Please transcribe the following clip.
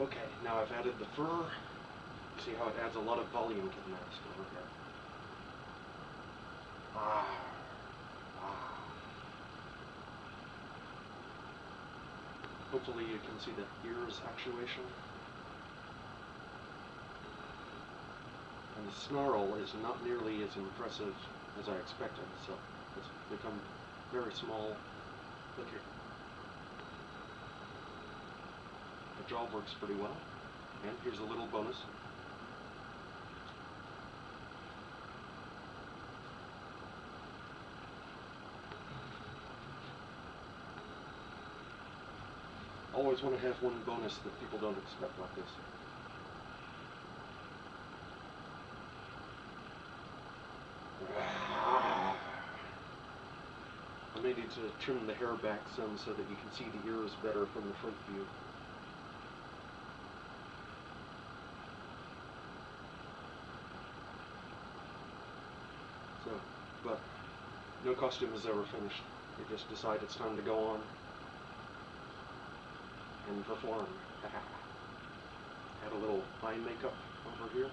Okay, now I've added the fur. See how it adds a lot of volume to the mask over here. Ah. Ah. Hopefully you can see the ears actuation. And the snarl is not nearly as impressive as I expected, so it's become very small. Look here. The jaw works pretty well. And here's a little bonus. Always want to have one bonus that people don't expect like this. I may need to trim the hair back some so that you can see the ears better from the front view. So, but no costume is ever finished. You just decide it's time to go on and perform. Add a little eye makeup over here.